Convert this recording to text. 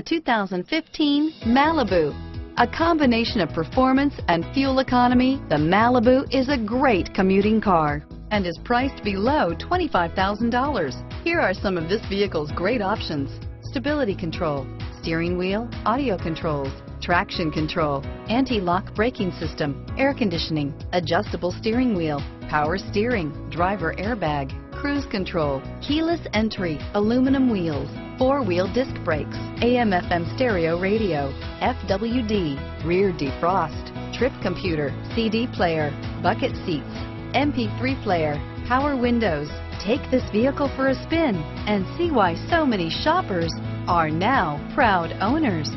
The 2015 Malibu. A combination of performance and fuel economy, the Malibu is a great commuting car and is priced below $25,000. Here are some of this vehicle's great options. Stability control, steering wheel, audio controls, traction control, anti-lock braking system, air conditioning, adjustable steering wheel, power steering, driver airbag, cruise control, keyless entry, aluminum wheels, four-wheel disc brakes, AM FM stereo radio, FWD, rear defrost, trip computer, CD player, bucket seats, MP3 player, power windows. Take this vehicle for a spin and see why so many shoppers are now proud owners.